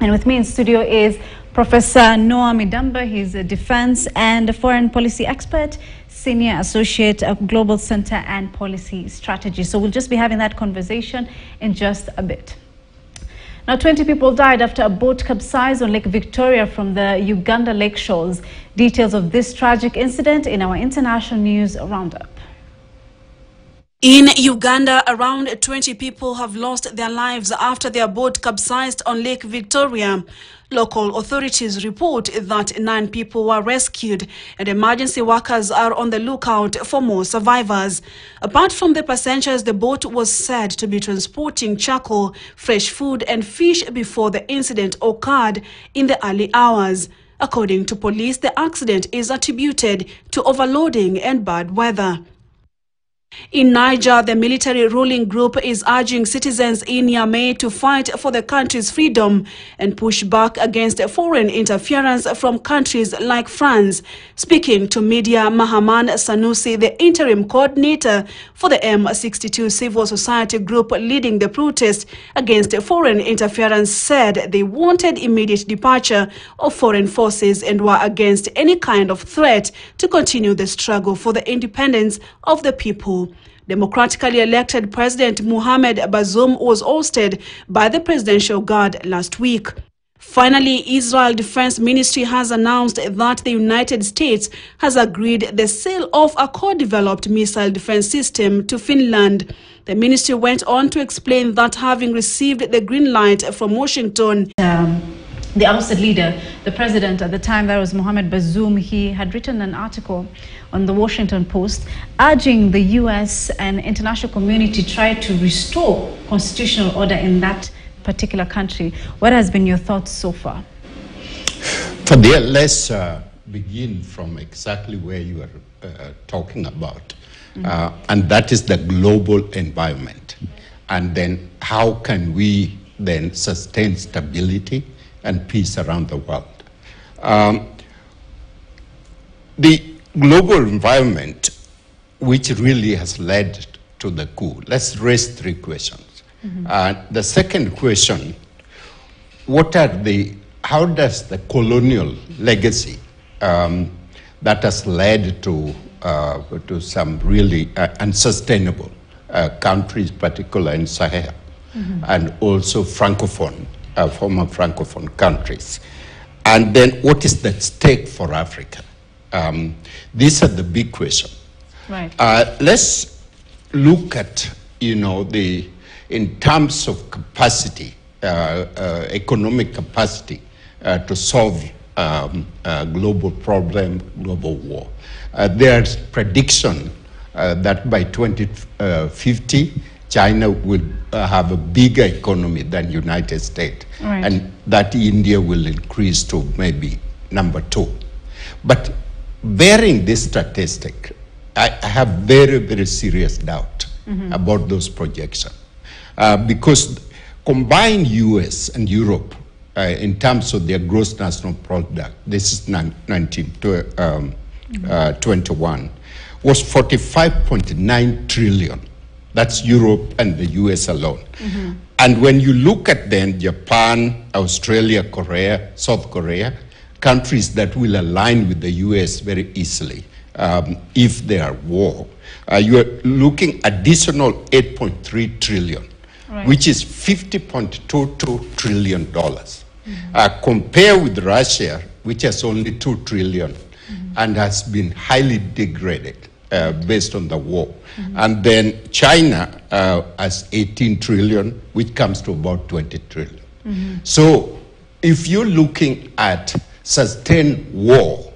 And with me in studio is Professor Noah Midamba. He's a defense and foreign policy expert, senior associate of Global Center and Policy Strategy. So we'll just be having that conversation in just a bit. Now, 20 people died after a boat capsized on Lake Victoria from the Uganda lake shores. Details of this tragic incident in our international news roundup. In Uganda, around 20 people have lost their lives after their boat capsized on Lake Victoria. Local authorities report that nine people were rescued and emergency workers are on the lookout for more survivors. Apart from the passengers, the boat was said to be transporting charcoal, fresh food and fish before the incident occurred in the early hours. According to police, the accident is attributed to overloading and bad weather. In Niger, the military ruling group is urging citizens in Niamey to fight for the country's freedom and push back against foreign interference from countries like France. Speaking to media, Mahaman Sanusi, the interim coordinator for the M62 civil society group leading the protest against foreign interference, said they wanted immediate departure of foreign forces and were against any kind of threat to continue the struggle for the independence of the people. Democratically elected President Mohamed Bazoum was ousted by the Presidential Guard last week. Finally, Israel Defense Ministry has announced that the United States has agreed the sale of a co-developed missile defense system to Finland. The ministry went on to explain that having received the green light from Washington, Um, the ousted leader, the president at the time, that was Mohamed Bazoum, he had written an article on the Washington Post urging the U.S. and international community to try to restore constitutional order in that particular country. What has been your thoughts so far? So let's uh, begin from exactly where you are uh, talking about, uh, and that is the global environment. And then how can we then sustain stability and peace around the world? Um, the global environment, which really has led to the coup, let's raise three questions. Uh, the second question what are the how does the colonial legacy um, that has led to uh, to some really uh, unsustainable uh, countries, particularly in Sahel, and also francophone, uh, former francophone countries, and then what is the stake for Africa? Um, these are the big questions. Right. Uh, let's look at, you know, the, in terms of capacity, uh, uh, economic capacity uh, to solve um, uh, global problem, global war. Uh, there's prediction uh, that by 2050, China will uh, have a bigger economy than United States, Right. and that India will increase to maybe number two. But bearing this statistic, I, I have very, very serious doubt about those projections. Uh, because combined US and Europe uh, in terms of their gross national product, this is nine- 19, tw- um, uh, 21, was 45.9 trillion. That's Europe and the US alone. And when you look at then Japan, Australia, Korea, South Korea, countries that will align with the US very easily um, if they are war, uh, you are looking additional 8.3 trillion, Right. which is 50.22 trillion dollars. Uh, compare with Russia, which has only 2 trillion and has been highly degraded uh, based on the war. And then China uh, has 18 trillion, which comes to about 20 trillion. So if you're looking at sustained war,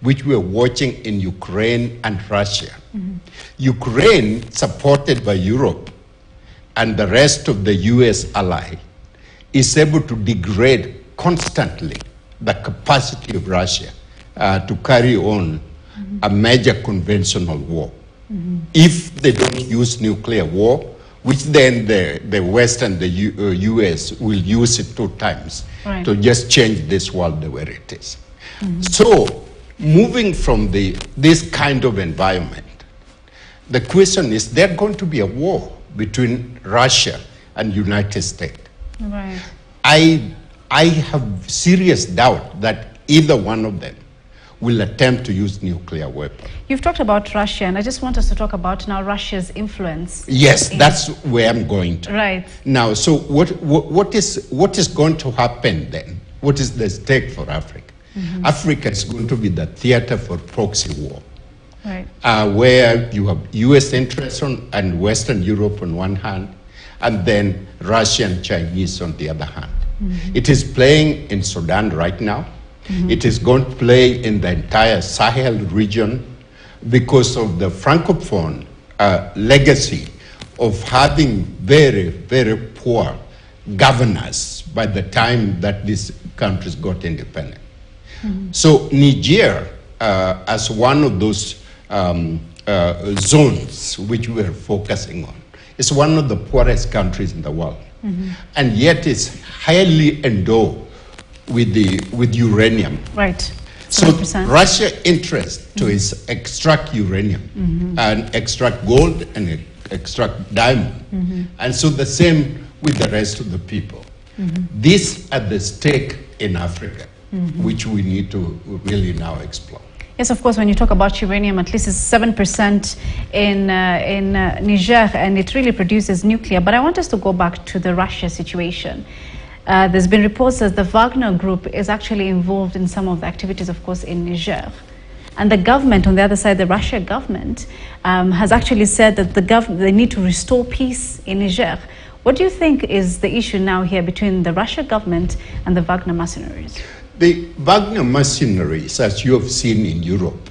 which we're watching in Ukraine and Russia, mm-hmm. Ukraine, supported by Europe and the rest of the US ally, is able to degrade constantly the capacity of Russia uh, to carry on mm-hmm. a major conventional war. Mm-hmm. If they don't use nuclear war, which then the, the West and the U, uh, US will use it two times Right. to just change this world the way it is. So, moving from the, this kind of environment, the question is there going to be a war between Russia and United States? Right. I I have serious doubt that either one of them will attempt to use nuclear weapons. You've talked about Russia, and I just want us to talk about now Russia's influence. Yes, in- that's where I'm going to. Right. Now, so what, what, what, is, what is going to happen then? What is the stake for Africa? Africa is going to be the theater for proxy war, Right. uh, where you have US interests on, and Western Europe on one hand, and then Russian and Chinese on the other hand. It is playing in Sudan right now. It is going to play in the entire Sahel region because of the Francophone uh, legacy of having very, very poor governors by the time that these countries got independent. So Niger, uh, as one of those um, uh, zones which we are focusing on, is one of the poorest countries in the world, and yet it's highly endowed with the with uranium. Right. So 100%. Russia interest to mm-hmm. is extract uranium mm-hmm. and extract gold and extract diamond. Mm-hmm. And so the same with the rest of the people. This at the stake in Africa, which we need to really now explore. Yes, of course, when you talk about uranium, at least it's 7% in, uh, in uh, Niger, and it really produces nuclear. But I want us to go back to the Russia situation. Uh, there's been reports that the Wagner Group is actually involved in some of the activities, of course, in Niger. And the government, on the other side, the Russia government, um, has actually said that the gov- they need to restore peace in Niger. What do you think is the issue now here between the Russia government and the Wagner mercenaries? The Wagner mercenaries, as you have seen in Europe,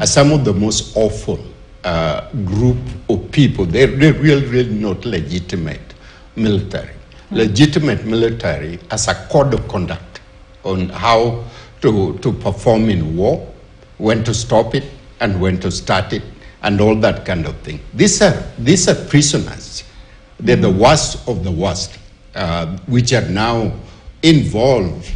are some of the most awful uh, group of people. They're, they're really, really not legitimate military. Legitimate military as a code of conduct on how to, to perform in war, when to stop it, and when to start it, and all that kind of thing. These are, these are prisoners. They're the worst of the worst, uh, which are now involved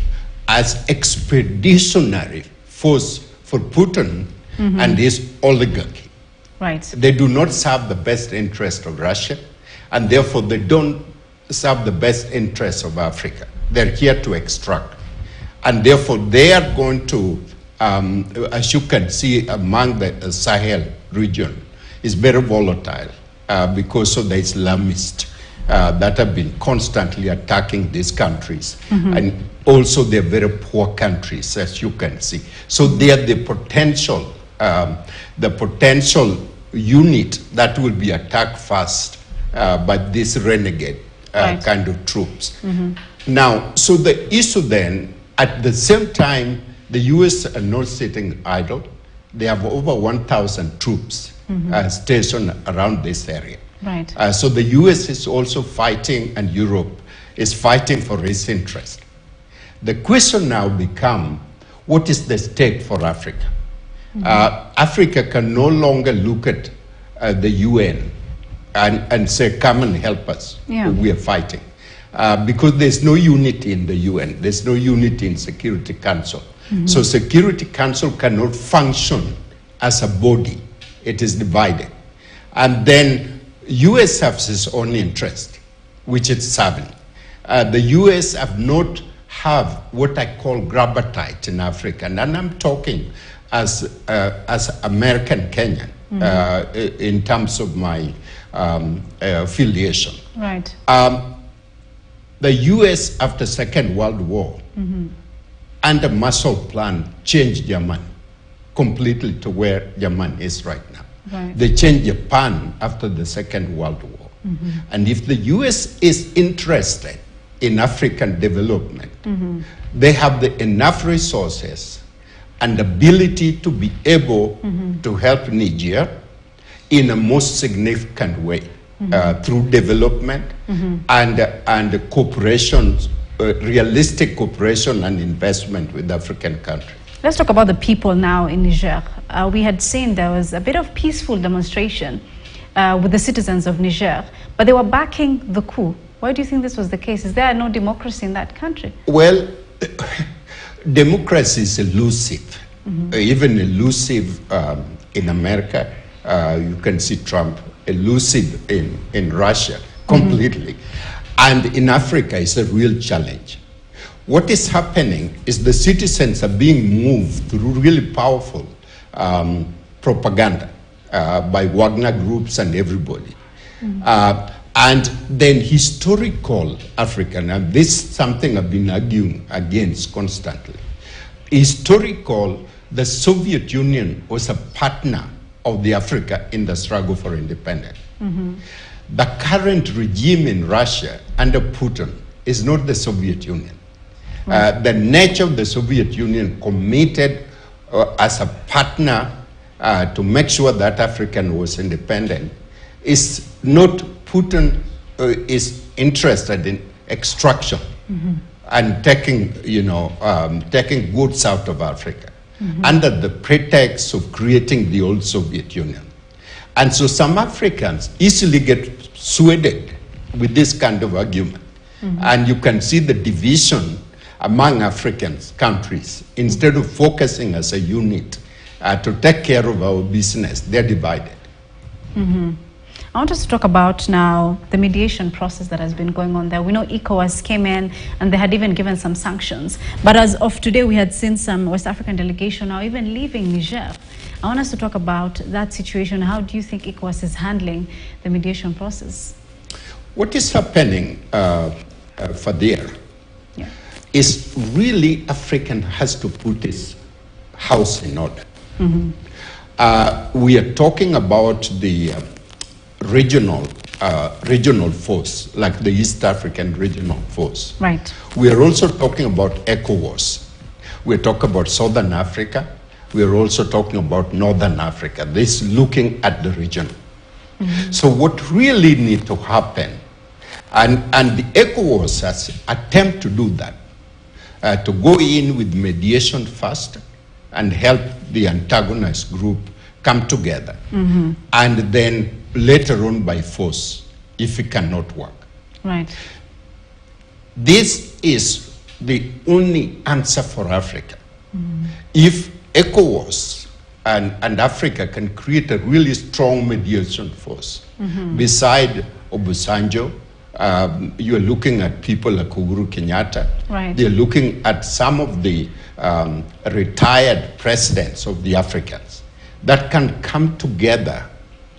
as expeditionary force for Putin and his oligarchy. Right. They do not serve the best interest of Russia, and therefore they don't serve the best interests of Africa. They're here to extract. And therefore they are going to, um, as you can see among the uh, Sahel region, is very volatile uh, because of the Islamists uh, that have been constantly attacking these countries. And also they're very poor countries, as you can see. So they are the potential, um, the potential unit that will be attacked first uh, by this renegade Right. kind of troops. Now, so the issue then, at the same time, the U.S. are not sitting idle. They have over 1,000 troops uh, stationed around this area. Right. Uh, so the U.S. is also fighting, and Europe is fighting for its interest. The question now become, what is the stake for Africa? Uh, Africa can no longer look at uh, the UN and, and say, come and help us. Yeah. We are fighting. Uh, because there's no unity in the UN. There's no unity in Security Council. So Security Council cannot function as a body. It is divided. And then US has its own interest, which it's serving. Uh, the US have not have what I call grabatite in Africa, and I'm talking as uh, as American Kenyan uh, i- in terms of my um, uh, affiliation. Right. Um, the U.S. after Second World War under Marshall Plan changed Japan completely to where Japan is right now. Right. They changed Japan after the Second World War. And if the U.S. is interested in African development, they have the enough resources and ability to be able to help Niger in a most significant way uh, through development and, and cooperation, uh, realistic cooperation and investment with African countries. Let's talk about the people now in Niger. Uh, we had seen there was a bit of peaceful demonstration uh, with the citizens of Niger, but they were backing the coup. Why do you think this was the case? Is there no democracy in that country? Well, democracy is elusive, Uh, even elusive um, in America. Uh, you can see Trump elusive in, in Russia completely. And in Africa, it's a real challenge. what is happening is the citizens are being moved through really powerful um, propaganda uh, by Wagner groups and everybody. Uh, and then historical African, and this is something I've been arguing against constantly. Historical, the Soviet Union was a partner of the Africa in the struggle for independence. The current regime in Russia under Putin is not the Soviet Union. Uh, the nature of the Soviet Union committed uh, as a partner uh, to make sure that African was independent is not Putin uh, is interested in extraction and taking, you know, um, taking goods out of Africa Mm-hmm. under the pretext of creating the old Soviet Union. And so some Africans easily get swayed with this kind of argument. Mm-hmm. And you can see the division among African countries. Instead of focusing as a unit uh, to take care of our business, they're divided. Mm-hmm. I want us to talk about now the mediation process that has been going on there. We know ECOWAS came in and they had even given some sanctions. But as of today, we had seen some West African delegation now even leaving Niger. I want us to talk about that situation. How do you think ECOWAS is handling the mediation process? What is happening uh, uh, for there Yeah. is really African has to put his house in order. Uh, we are talking about the uh, regional uh, regional force, like the East African regional force. Right. We are also talking about ECOWAS. We're talking about Southern Africa. We are also talking about Northern Africa. This looking at the region. So what really need to happen, and, and the ECOWAS has attempt to do that, uh, to go in with mediation first and help the antagonist group come together, and then later on by force if it cannot work. Right. This is the only answer for Africa. If ECOWAS and, and Africa can create a really strong mediation force, beside Obasanjo, um, you're looking at people like Uhuru Kenyatta. Right. They're looking at some of the um, retired presidents of the Africans that can come together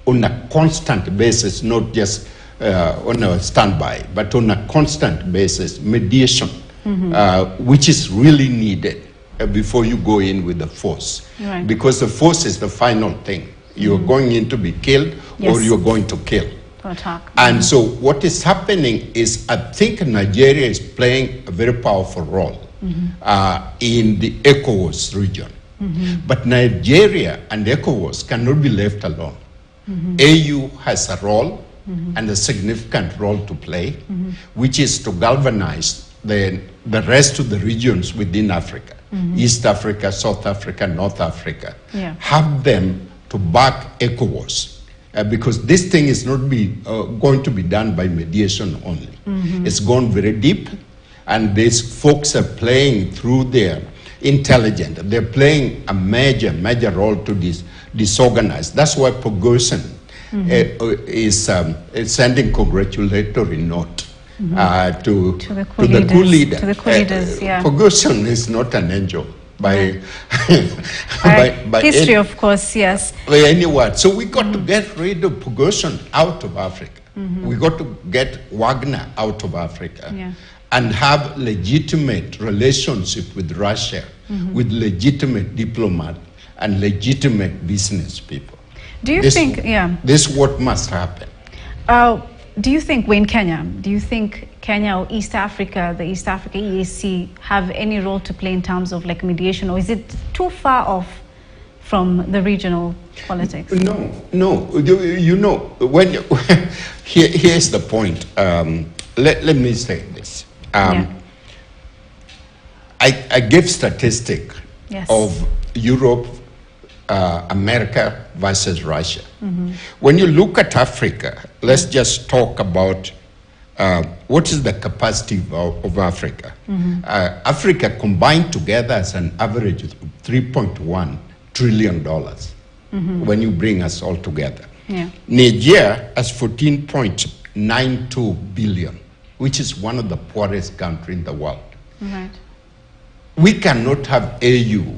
on a constant basis, not just uh, on a standby, but on a constant basis, mediation, uh, which is really needed uh, before you go in with the force. Right. Because the force is the final thing. You're going in to be killed or you're going to kill. To attack. And so what is happening is I think Nigeria is playing a very powerful role uh, in the ECOWAS region. But Nigeria and ECOWAS cannot be left alone. Mm-hmm. AU has a role mm-hmm. and a significant role to play, mm-hmm. which is to galvanize the, the rest of the regions within Africa, East Africa, South Africa, North Africa, Yeah. have them to back ECOWAS. Uh, because this thing is not be, uh, going to be done by mediation only. It's gone very deep, and these folks are playing through their intelligence. They're playing a major, major role to dis- disorganize. That's why Prigozhin uh, is, um, is sending congratulatory note uh, to, To the coup leaders- leader. to the coup Uh, leaders, yeah. Prigozhin is not an angel by, By by, history, any- of course, yes. by any word. So we got to get rid of Prigozhin out of Africa. We got to get Wagner out of Africa Yeah. and have legitimate relationship with Russia, with legitimate diplomat and legitimate business people. Do you This- think, yeah, This is what must happen. uh, do you think, Wayne Kenya, do you think Kenya or East Africa, the East Africa EAC, have any role to play in terms of like mediation, or is it too far off from the regional politics? No, no. You, you know, when you, here, here's the point. Um, let, let me say this. Um, Yeah. I, I give statistic Yes. of Europe, uh, America versus Russia. When you look at Africa, let's just talk about uh, what is the capacity of, of Africa. Uh, Africa combined together as an average of 3.1 trillion dollars when you bring us all together. Yeah. Niger has 14.92 billion, which is one of the poorest countries in the world. Right. We cannot have AU,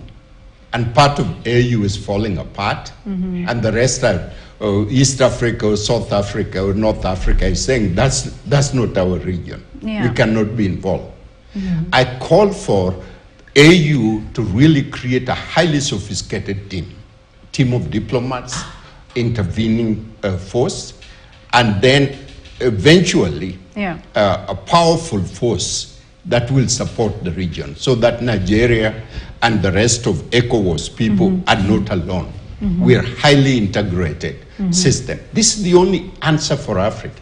and part of AU is falling apart, and the rest are uh, East Africa or South Africa or North Africa is saying that's, that's not our region. Yeah. We cannot be involved. I call for AU to really create a highly sophisticated team, team of diplomats, intervening uh, force, and then eventually Yeah. uh, a powerful force that will support the region so that Nigeria and the rest of ECOWAS people are not alone. We are highly integrated system. This is the only answer for Africa.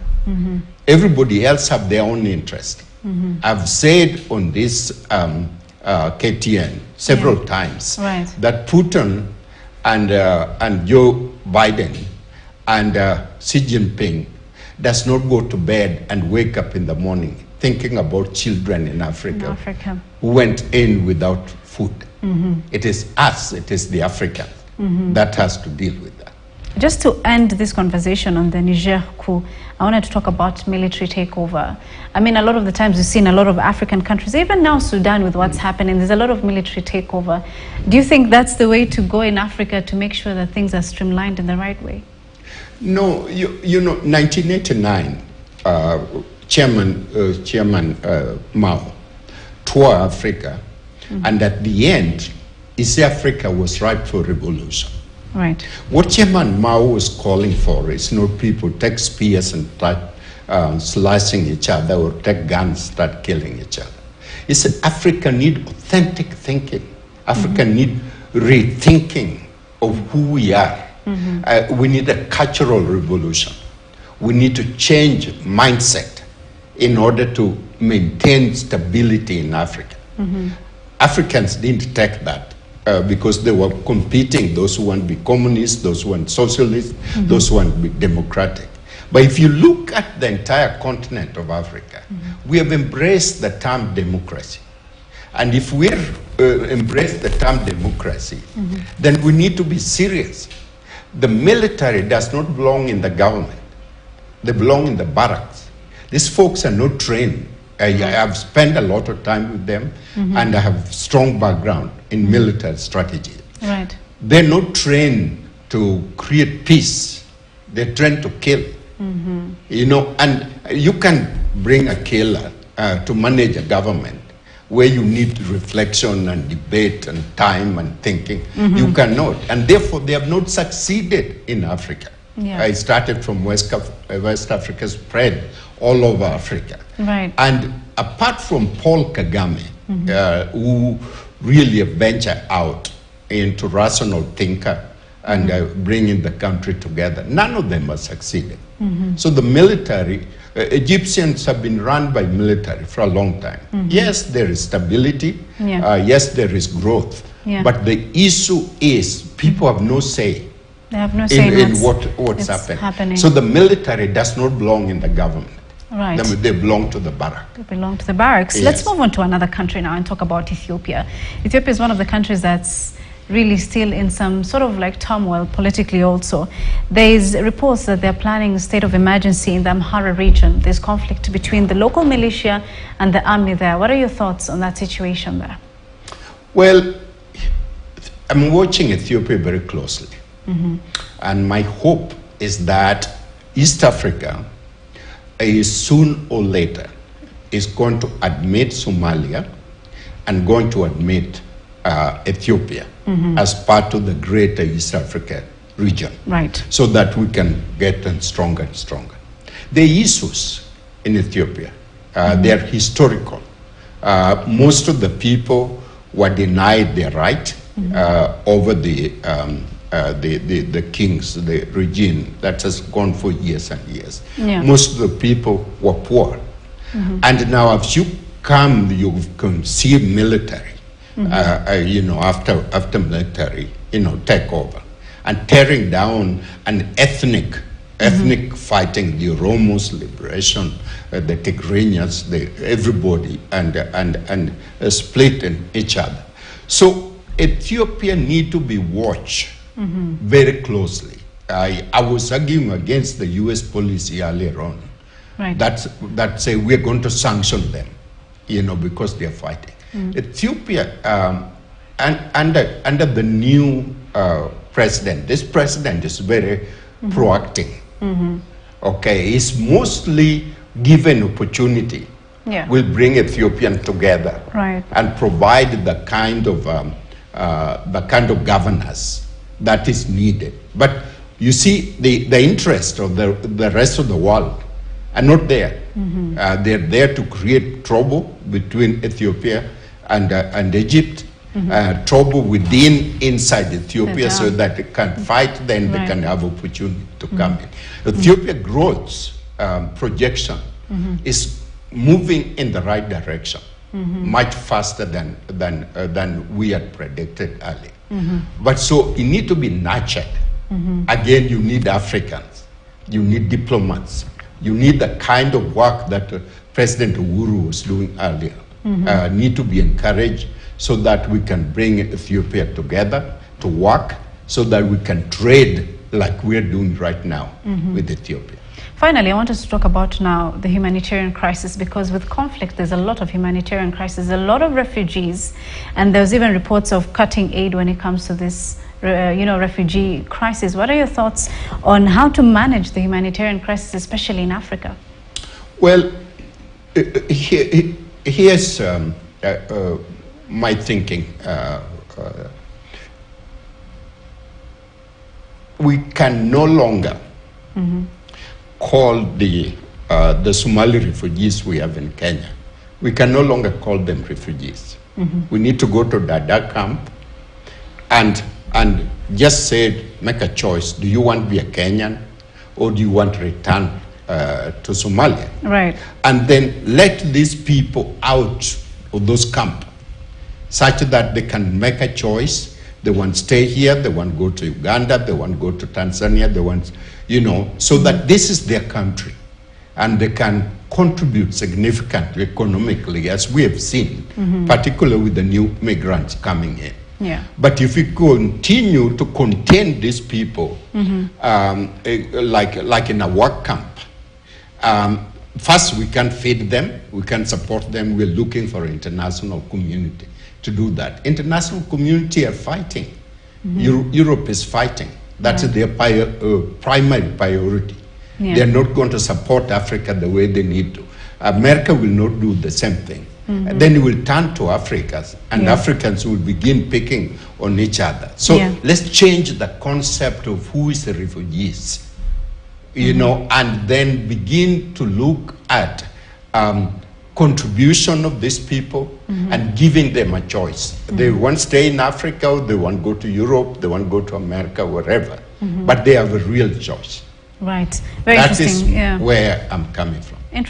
Everybody else have their own interest. I've said on this um, uh, KTN several times Right. that Putin and, uh, and Joe Biden and uh, Xi Jinping does not go to bed and wake up in the morning thinking about children in Africa, Africa. who went in without food. It is us, it is the Africans that has to deal with that. Just to end this conversation on the Niger coup, I wanted to talk about military takeover. I mean, a lot of the times we've seen a lot of African countries, even now Sudan with what's happening, there's a lot of military takeover. Do you think that's the way to go in Africa to make sure that things are streamlined in the right way? No, you, you know, 1989, uh, Chairman, uh, Chairman uh, Mao toured Africa, and at the end, East Africa was ripe for revolution. Right. What Chairman Mao was calling for is not people take spears and start uh, slicing each other or take guns, start killing each other. He said Africa need authentic thinking. Africa need rethinking of who we are. Uh, we need a cultural revolution. We need to change mindset in order to maintain stability in Africa. Africans didn't take that uh, because they were competing those who want to be communist, those who want socialist, those who want to be democratic. But if you look at the entire continent of Africa, we have embraced the term democracy. And if we uh, embrace the term democracy, then we need to be serious. The military does not belong in the government. They belong in the barracks. These folks are not trained. I, I have spent a lot of time with them, mm-hmm. and I have strong background in mm-hmm. military strategy. Right. They're not trained to create peace. They're trained to kill. Mm-hmm. You know, and you can bring a killer uh, to manage a government where you need reflection and debate and time and thinking. You cannot, and therefore they have not succeeded in Africa. Yeah. I started from West, Af- West Africa, spread all over Africa. Right. And apart from Paul Kagame, uh, who really ventured out into rational thinker and uh, bringing the country together, none of them have succeeded. So the military, uh, Egyptians have been run by military for a long time. Yes, there is stability. Yeah. Uh, yes, there is growth. Yeah. But the issue is people have no say They have no say in, in in what, what's happening. happening. So the military does not belong in the government. Right. They, they belong to the barrack. They belong to the barracks. Let's move on to another country now and talk about Ethiopia. Ethiopia is one of the countries that's really still in some sort of like turmoil politically also. There's reports that they're planning a state of emergency in the Amhara region. There's conflict between the local militia and the army there. What are your thoughts on that situation there? Well, I'm watching Ethiopia very closely. Mm-hmm. And my hope is that East Africa is soon or later is going to admit Somalia and going to admit uh, Ethiopia as part of the greater East Africa region Right. so that we can get them stronger and stronger. The issues in Ethiopia, uh, they are historical. Uh, most of the people were denied their right uh, over the, um, uh, the, the, the kings, the regime that has gone for years and years. Yeah. Most of the people were poor. And now, as you come, you can see military, uh, uh, you know, after, after military, you know, take over and tearing down an ethnic, ethnic fighting, the Oromos liberation, uh, the Tigranians, the, everybody, and, uh, and, and uh, splitting each other. So Ethiopia need to be watched very closely. I, I was arguing against the U.S. policy earlier on Right. that that say we're going to sanction them, you know, because they're fighting. Ethiopia, um, and under, under the new uh, president, this president is very proactive. Okay, he's mostly given opportunity. Yeah. Will bring Ethiopian together Right. and provide the kind of um, uh, the kind of governance that is needed. But you see, the, the interest of the, the rest of the world are not there. Uh, they're there to create trouble between Ethiopia and, uh, and Egypt, uh, trouble within inside Ethiopia, so that they can fight, then they can have opportunity to come in. Ethiopia growth um, projection is moving in the right direction, much faster than than uh, than we had predicted earlier. But so it need to be nurtured. Again, you need Africans, you need diplomats, you need the kind of work that uh, President Uhuru was doing earlier. Uh, need to be encouraged so that we can bring Ethiopia together to work, so that we can trade like we're doing right now with Ethiopia. Finally, I want us to talk about now the humanitarian crisis because with conflict, there's a lot of humanitarian crisis, a lot of refugees, and there's even reports of cutting aid when it comes to this, uh, you know, refugee crisis. What are your thoughts on how to manage the humanitarian crisis, especially in Africa? Well, uh, here, here's um, uh, uh, my thinking. Uh, uh, we can no longer call the, uh, the Somali refugees we have in Kenya, we can no longer call them refugees. We need to go to Dadaab camp and, and just say, make a choice. Do you want to be a Kenyan or do you want to return uh, to Somalia? Right. and then let these people out of those camps such that they can make a choice they want to stay here they want to go to uganda they want to go to tanzania they want you know so that this is their country and they can contribute significantly economically as we have seen particularly with the new migrants coming in Yeah. but if we continue to contain these people, um, eh, like, like in a work camp, um, first we can feed them, we can support them. We're looking for international community to do that. International community are fighting. Euro- Europe is fighting. That's their pri- uh, primary priority. Yeah. They're not going to support Africa the way they need to. America will not do the same thing. And then it will turn to Africans, and Yeah. Africans will begin picking on each other. So Yeah. let's change the concept of who is a refugees, you know, and then begin to look at um, contribution of these people Mm-hmm. and giving them a choice. Mm-hmm. They want to stay in Africa, or they want to go to Europe, they want to go to America, wherever, mm-hmm. but they have a real choice. Right. Very That is interesting. yeah. where I'm coming from. Interesting.